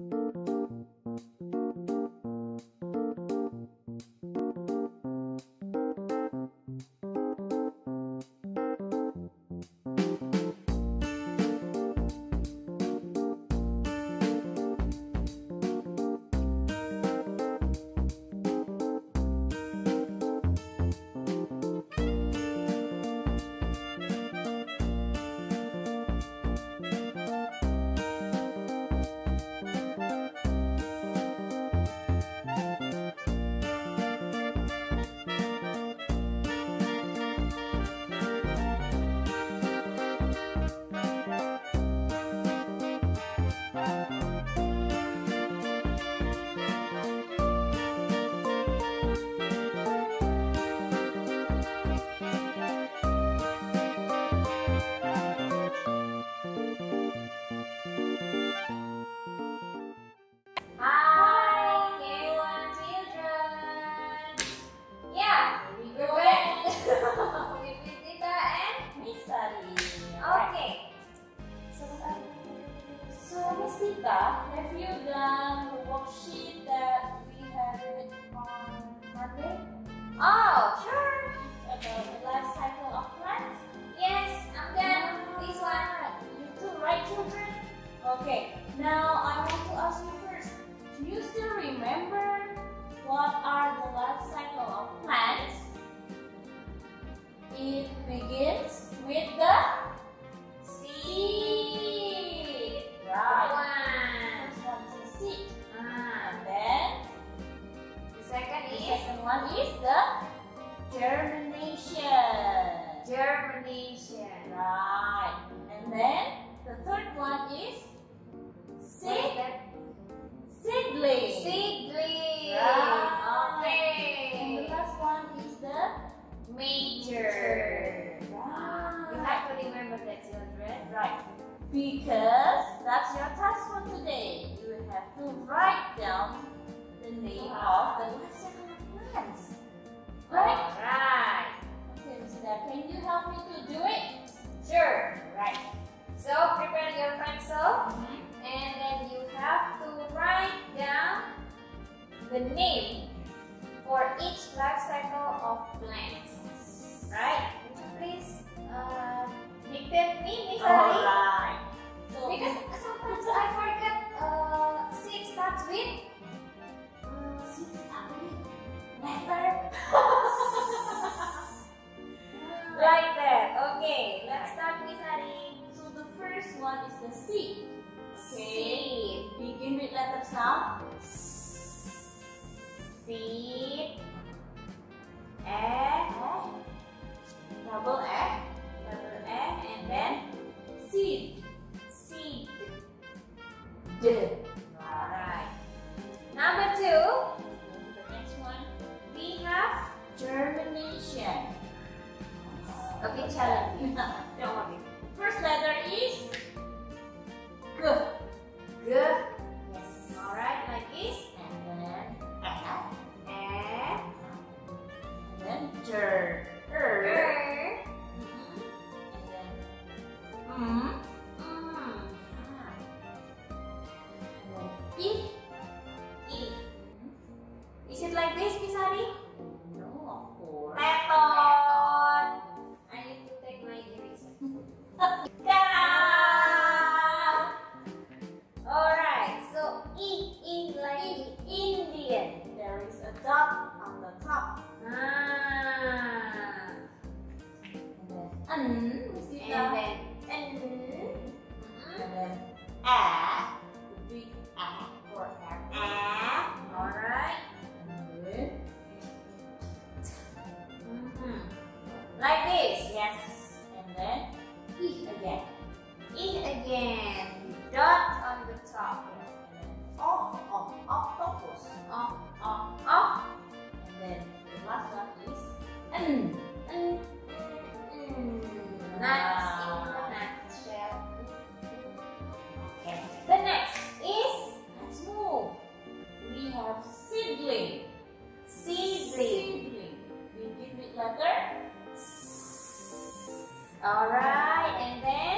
Oh, Okay. Now I want to ask you first. Do you still remember what are the life cycle of plants? It begins with the seed. Right. First one is a seed. Ah. And then The second the is second one is the germination. germination. Right. And then seedling. Seedling. Right. Okay. And the last one is the Major. You have to remember that, children. Right. Because that's your task for today. You have to write down the name of the cycle plants. Right? Alright. Okay, Mr. Can you help me to do it? Sure. The name for each life cycle of plants. Right? Would you please uh, dictate me, Miss? Alright. So, Because sometimes I forget uh, seed starts with uh, seed start with letter. like that. Okay, let's start, Miss Ali. So the first one is the seed. Seed. Begin with letter sound. Seed. E. Double F. Letter F and then Seed. seed. D. Alright. Number two, The next one. we have Germination. a bit And again. Dot on the top. And then O. O. Octopus. Oh, oh, oh. And then the last one is N. Mm. Nuts the. Okay. The next is Let's move. We have seedling. seedling. Seedling. Begin with letter Alright, and then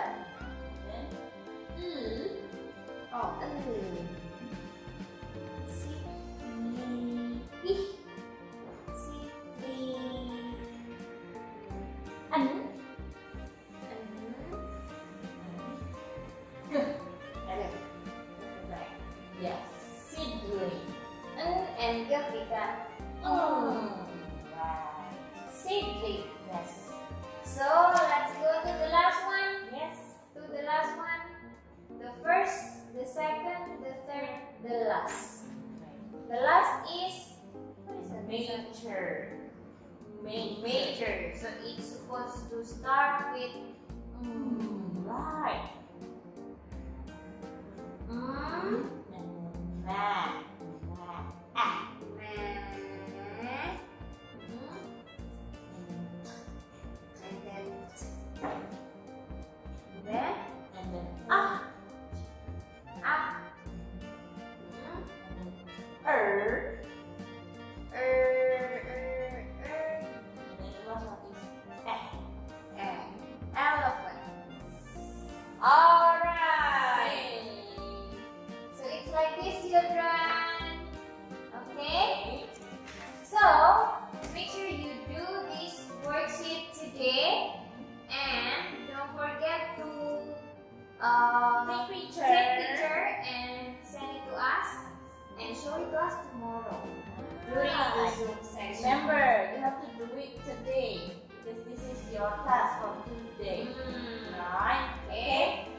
And G become Mm. Right. seedling. Yes. So let's go to the last one. Yes. To the last one. The first, the second, the third, the last. The last is what is that? Major. Major. Major. So it's supposed to start with Mm, right. mm, children. Okay. So make sure you do this worksheet today, and don't forget to uh, Take picture. take picture and send it to us, and show it to us tomorrow during the Zoom session. Remember, you have to do it today because this is your task for today. Mm. Right? Okay.